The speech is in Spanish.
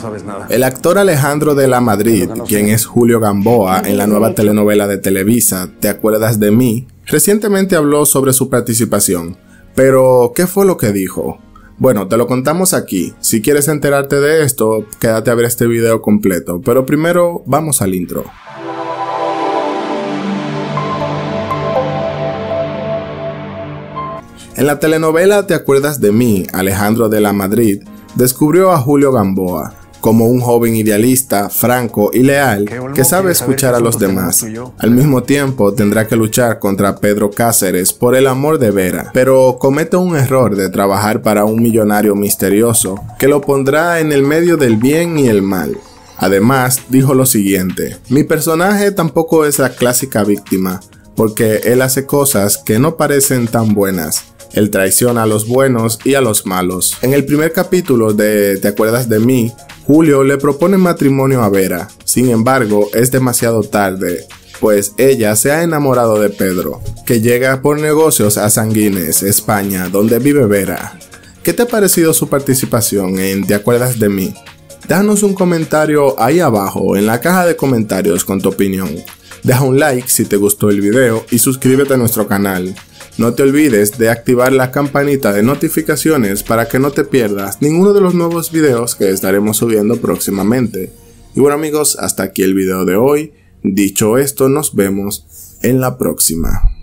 sabes nada. El actor Alejandro de la Madrid, quien es Julio Gamboa en la nueva telenovela de Televisa, ¿Te acuerdas de mí? Recientemente habló sobre su participación. Pero, ¿qué fue lo que dijo? Bueno, te lo contamos aquí. Si quieres enterarte de esto, quédate a ver este video completo. Pero primero, vamos al intro. En la telenovela Te acuerdas de mí, Alejandro de la Madrid descubrió a Julio Gamboa, como un joven idealista, franco y leal que sabe escuchar a los demás. Al mismo tiempo tendrá que luchar contra Pedro Cáceres por el amor de Vera, pero comete un error de trabajar para un millonario misterioso que lo pondrá en el medio del bien y el mal. Además, dijo lo siguiente, mi personaje tampoco es la clásica víctima, porque él hace cosas que no parecen tan buenas. Él traiciona a los buenos y a los malos. En el primer capítulo de Te acuerdas de mí, Julio le propone matrimonio a Vera, sin embargo es demasiado tarde, pues ella se ha enamorado de Pedro, que llega por negocios a Sanguines, España, donde vive Vera. ¿Qué te ha parecido su participación en Te acuerdas de mí? Déjanos un comentario ahí abajo en la caja de comentarios con tu opinión. Deja un like si te gustó el video y suscríbete a nuestro canal. No te olvides de activar la campanita de notificaciones para que no te pierdas ninguno de los nuevos videos que estaremos subiendo próximamente. Y bueno amigos, hasta aquí el video de hoy. Dicho esto, nos vemos en la próxima.